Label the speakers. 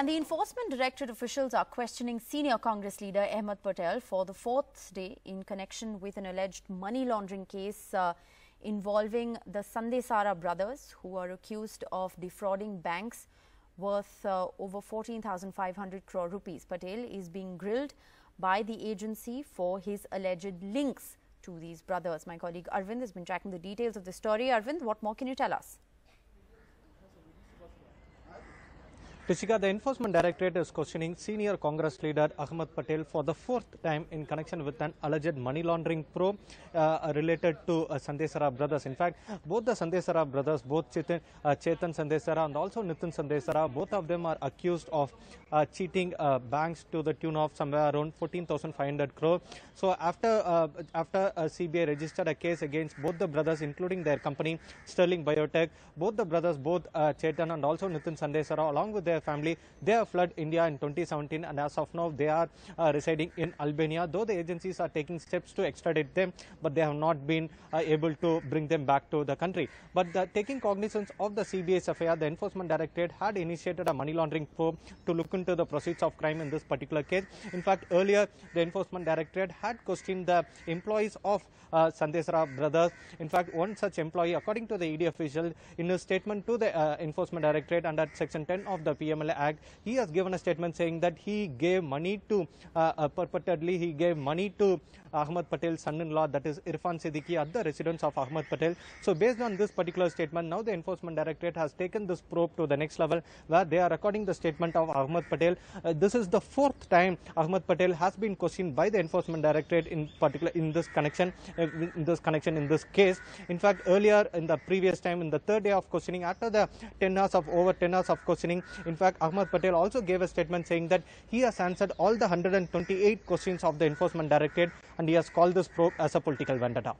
Speaker 1: And the Enforcement Directorate officials are questioning senior Congress leader Ahmed Patel for the fourth day in connection with an alleged money laundering case uh, involving the Sandesara brothers, who are accused of defrauding banks worth uh, over 14,500 crore rupees. Patel is being grilled by the agency for his alleged links to these brothers. My colleague Arvind has been tracking the details of the story. Arvind, what more can you tell us?
Speaker 2: Tishika, the Enforcement Directorate is questioning senior Congress leader Ahmed Patel for the fourth time in connection with an alleged money laundering probe uh, related to uh, Sandesara brothers. In fact, both the Sandesara brothers, both Chetan, uh, Chetan Sandesara and also Nitin Sandesara, both of them are accused of uh, cheating uh, banks to the tune of somewhere around 14,500 crore. So after uh, after uh, CBI registered a case against both the brothers, including their company Sterling Biotech, both the brothers, both Chetan and also Nitin Sandesara, along with their family, they have fled India in 2017 and as of now they are uh, residing in Albania. Though the agencies are taking steps to extradite them, but they have not been uh, able to bring them back to the country. But the, taking cognizance of the CBI's FIR, the Enforcement Directorate had initiated a money laundering probe to look into the proceeds of crime in this particular case. In fact, earlier the Enforcement Directorate had questioned the employees of uh, Sandesara brothers. In fact, one such employee, according to the ED official, in a statement to the uh, Enforcement Directorate under Section 10 of the Act, he has given a statement saying that he gave money to, uh, uh, purportedly, he gave money to Ahmed Patel's son-in-law, that is Irfan Siddiqui, at the residence of Ahmed Patel. So, based on this particular statement, now the Enforcement Directorate has taken this probe to the next level, where they are recording the statement of Ahmed Patel. Uh, this is the fourth time Ahmed Patel has been questioned by the Enforcement Directorate in particular in this connection, uh, in this connection in this case. In fact, earlier in the previous time, in the third day of questioning, after the 10 hours of over 10 hours of questioning, in fact, Ahmed Patel also gave a statement saying that he has answered all the 128 questions of the Enforcement Directorate and he has called this probe as a political vendetta.